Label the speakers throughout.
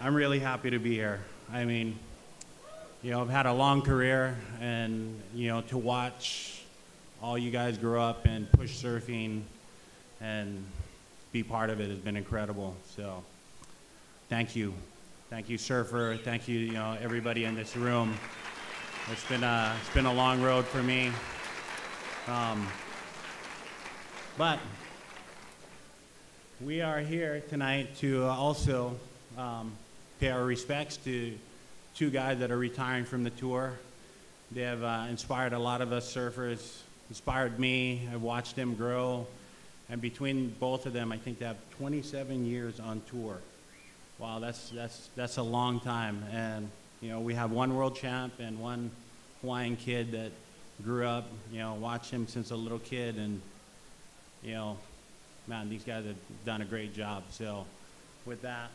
Speaker 1: I'm really happy to be here. I mean, you know, I've had a long career, and you know, to watch all you guys grow up and push surfing and be part of it has been incredible. So, thank you, thank you, surfer. Thank you, you know, everybody in this room. It's been a it's been a long road for me. Um, but we are here tonight to also um, pay our respects to two guys that are retiring from the tour. They have uh, inspired a lot of us surfers, inspired me. I've watched them grow. And between both of them, I think they have 27 years on tour. Wow, that's, that's, that's a long time. And, you know, we have one world champ and one Hawaiian kid that grew up, you know, watched him since a little kid. And, you know, man, these guys have done a great job. So with that,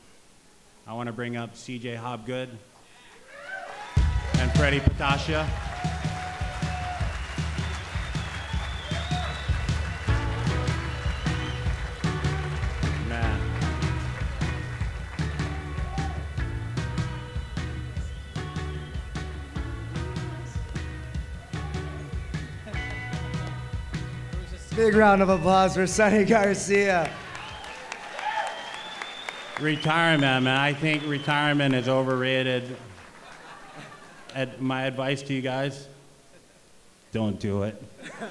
Speaker 1: I want to bring up CJ Hobgood and Freddy Patacchia. Man.
Speaker 2: Big round of applause for Sunny Garcia.
Speaker 1: Retirement, man. I think retirement is overrated. Ad- my advice to you guys don't do it.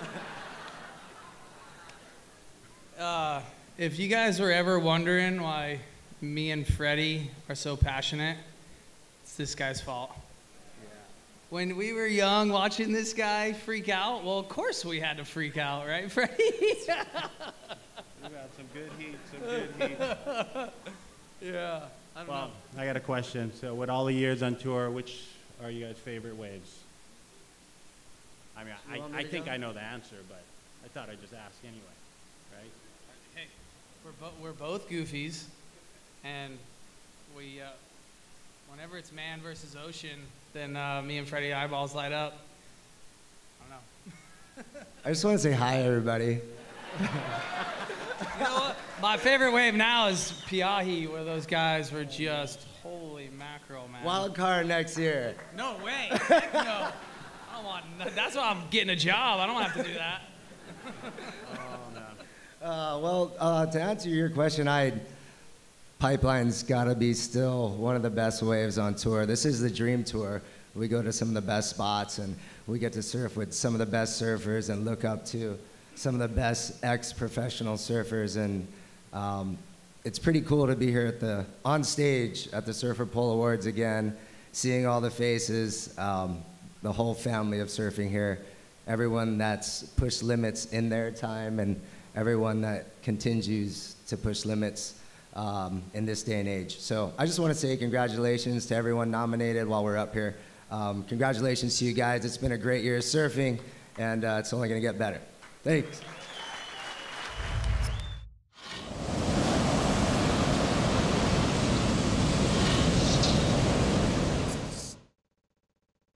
Speaker 3: Uh, if you guys were ever wondering why me and Freddy are so passionate, it's this guy's fault. When we were young watching this guy freak out, well, of course we had to freak out, right, Freddy?
Speaker 1: We got some good heat, some good heat.
Speaker 3: Yeah. I don't
Speaker 1: Well,
Speaker 3: know.
Speaker 1: I got a question. So, with all the years on tour, which are you guys' favorite waves? I mean, I,
Speaker 2: me
Speaker 1: I think
Speaker 2: go?
Speaker 1: I know the answer, but I thought I'd just ask anyway, right?
Speaker 3: Hey, we're, bo- we're both goofies, and we, uh, whenever it's man versus ocean, then uh, me and Freddy eyeballs light up. I don't know.
Speaker 2: I just want to say hi, everybody.
Speaker 3: You know what? My favorite wave now is Peahi, where those guys were just holy mackerel, man.
Speaker 2: Wild card next year.
Speaker 3: No way. Heck no. I want. That's why I'm getting a job. I don't have to do that.
Speaker 2: Uh, well, uh, to answer your question, I Pipeline's got to be still one of the best waves on tour. This is the dream tour. We go to some of the best spots and we get to surf with some of the best surfers and look up to some of the best ex-professional surfers. And um, it's pretty cool to be here at the on stage at the Surfer Poll Awards again, seeing all the faces, um, the whole family of surfing here, everyone that's pushed limits in their time, and everyone that continues to push limits um, in this day and age. So I just want to say congratulations to everyone nominated while we're up here. Um, congratulations to you guys. It's been a great year of surfing, and uh, it's only going to get better. Thanks.